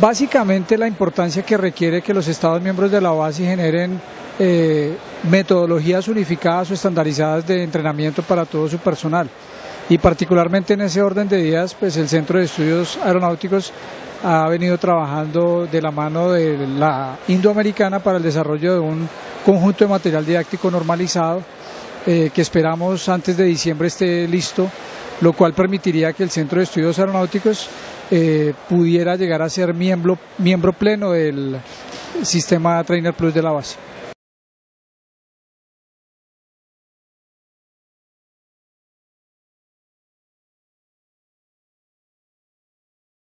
Básicamente la importancia que requiere que los Estados miembros de la base generen eh, metodologías unificadas o estandarizadas de entrenamiento para todo su personal. Y particularmente en ese orden de días, pues el Centro de Estudios Aeronáuticos ha venido trabajando de la mano de la Indoamericana para el desarrollo de un conjunto de material didáctico normalizado eh, que esperamos antes de diciembre esté listo, lo cual permitiría que el Centro de Estudios Aeronáuticos eh, pudiera llegar a ser miembro, miembro pleno del sistema Trainer Plus de la base.